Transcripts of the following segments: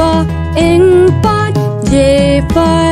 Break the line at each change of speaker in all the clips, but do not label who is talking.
for
ink pot, J for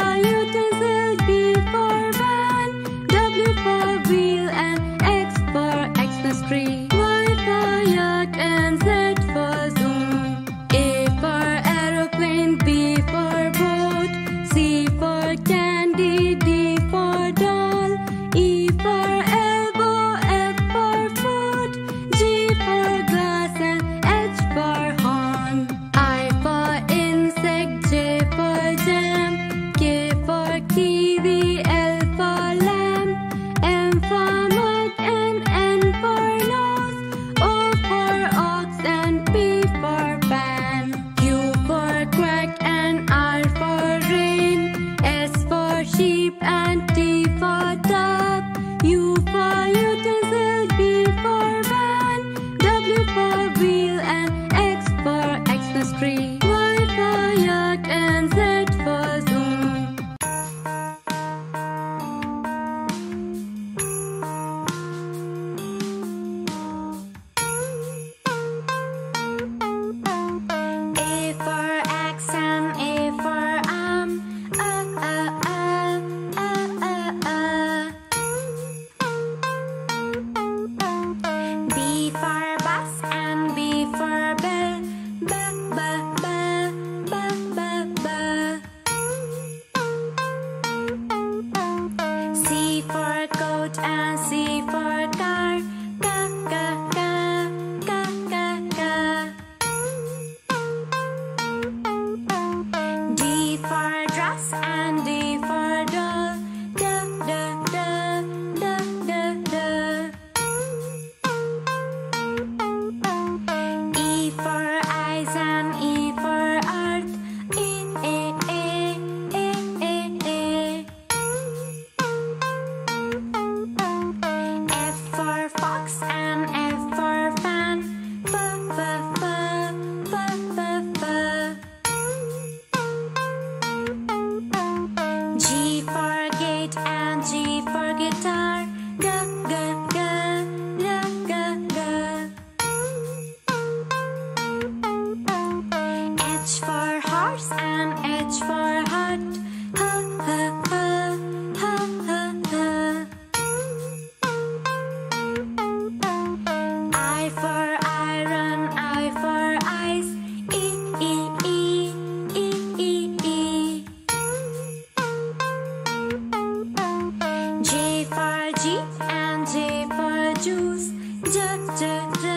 U for 这这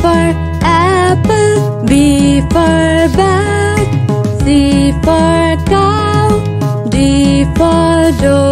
for apple, B for bat, C for cow, D for dog.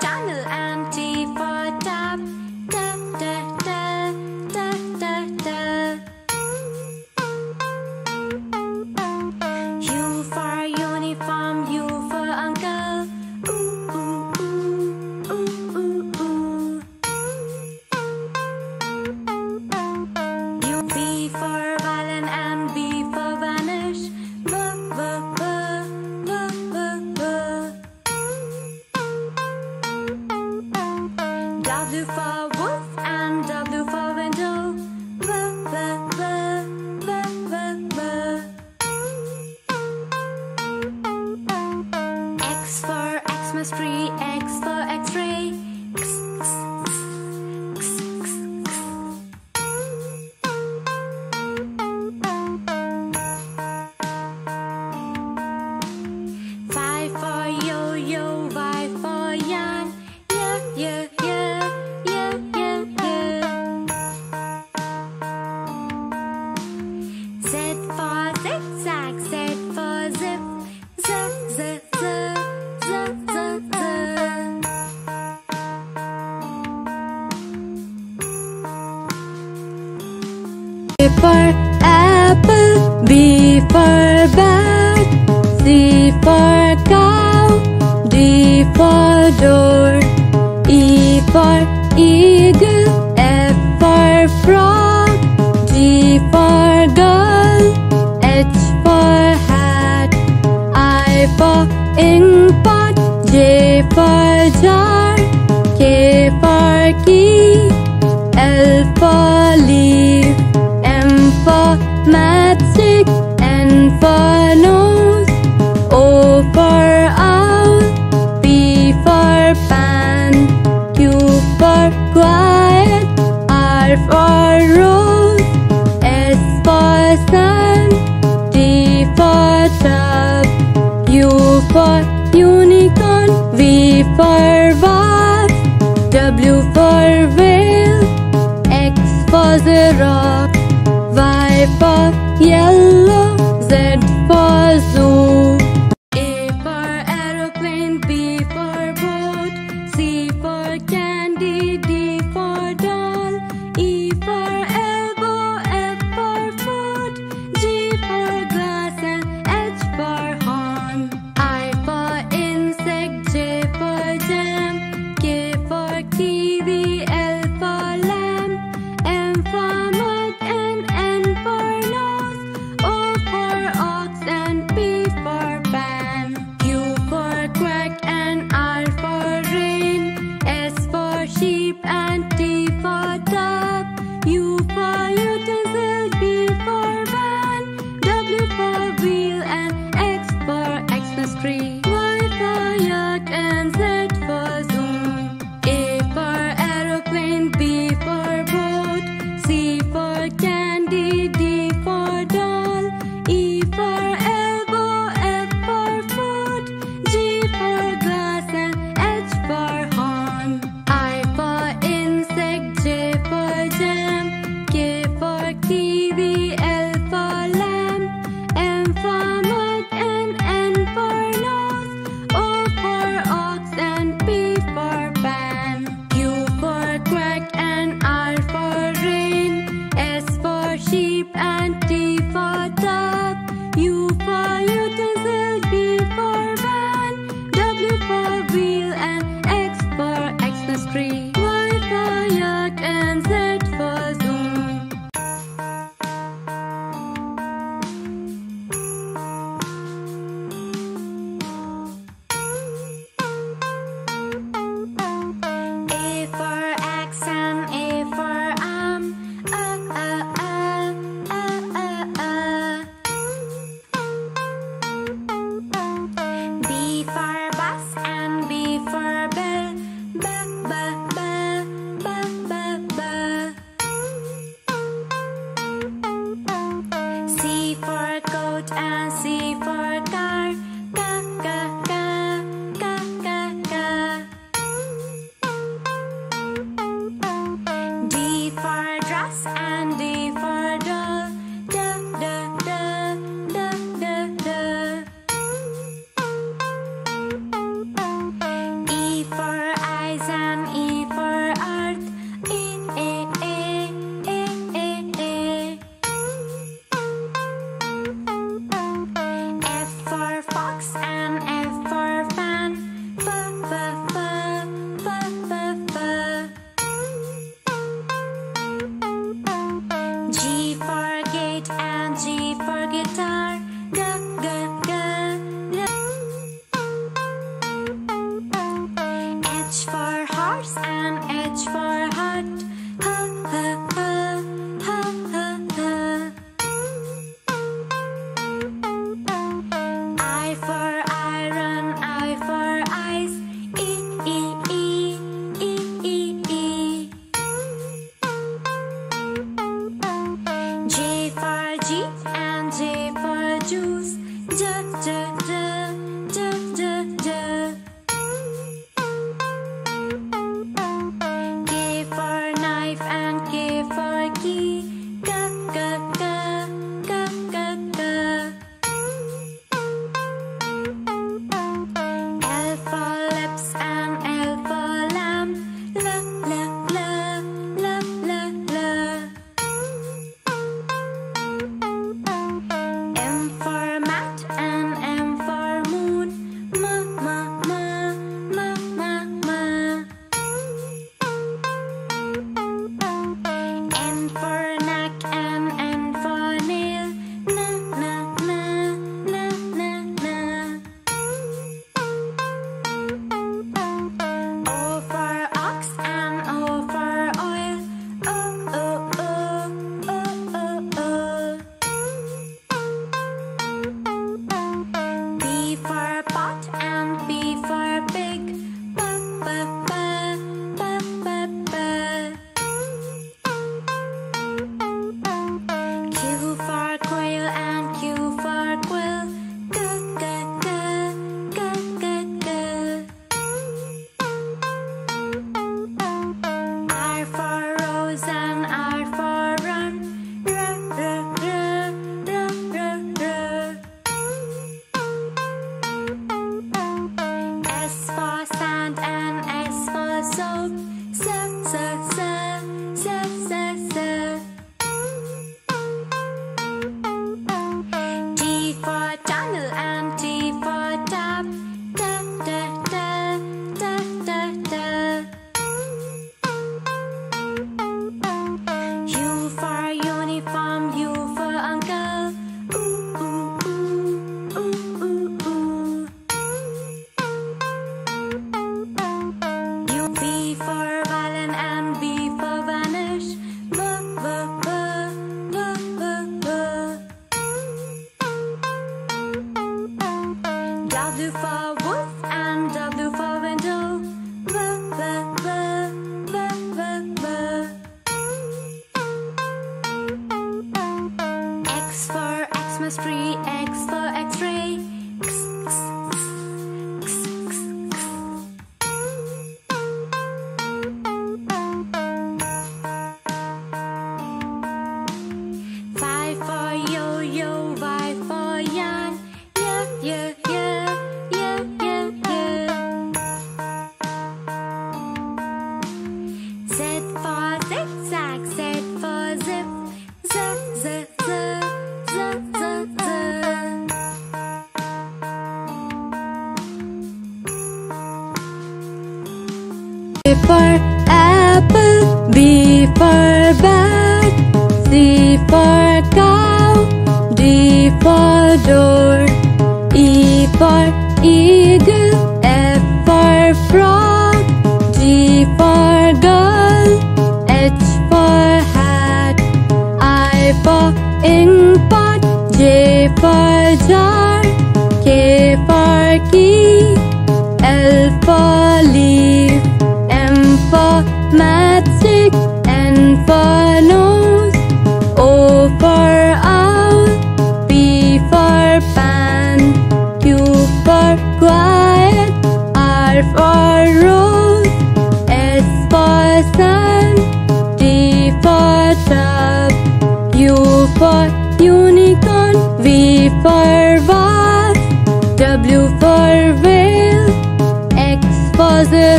Channel and T5. for cow, D for door, E for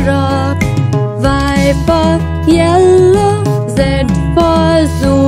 rock. Y for yellow, Z for zoo.